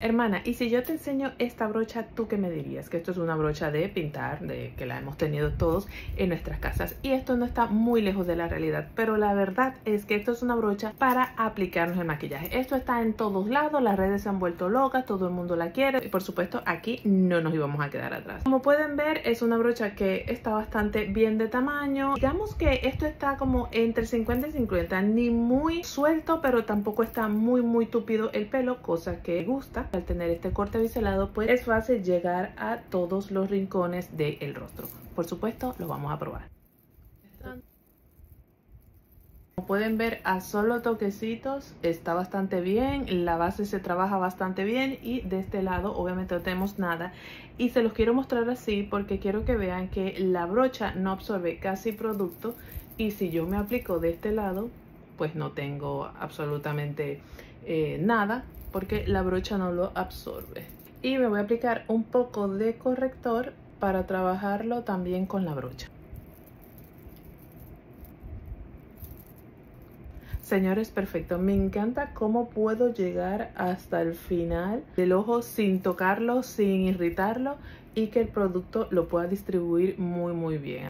Hermana, y si yo te enseño esta brocha, ¿tú qué me dirías? Que esto es una brocha de pintar, de que la hemos tenido todos en nuestras casas. Y esto no está muy lejos de la realidad, pero la verdad es que esto es una brocha para aplicarnos el maquillaje. Esto está en todos lados, las redes se han vuelto locas, todo el mundo la quiere. Y por supuesto, aquí no nos íbamos a quedar atrás. Como pueden ver, es una brocha que está bastante bien de tamaño. Digamos que esto está como entre 50 y 50, ni muy suelto, pero tampoco está muy, muy tupido el pelo, cosa que gusta al tener este corte biselado pues es fácil llegar a todos los rincones del rostro. Por supuesto lo vamos a probar. Como pueden ver a solo toquecitos está bastante bien, la base se trabaja bastante bien y de este lado obviamente no tenemos nada y se los quiero mostrar así porque quiero que vean que la brocha no absorbe casi producto y si yo me aplico de este lado pues no tengo absolutamente eh, nada porque la brocha no lo absorbe. Y me voy a aplicar un poco de corrector para trabajarlo también con la brocha. Señores, perfecto. Me encanta cómo puedo llegar hasta el final del ojo sin tocarlo, sin irritarlo y que el producto lo pueda distribuir muy muy bien.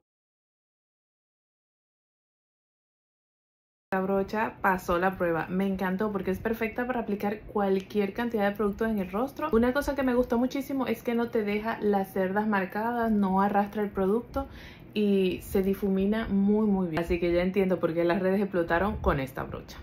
La brocha pasó la prueba, me encantó porque es perfecta para aplicar cualquier cantidad de productos en el rostro. Una cosa que me gustó muchísimo es que no te deja las cerdas marcadas, no arrastra el producto y se difumina muy muy bien. Así que ya entiendo por qué las redes explotaron con esta brocha.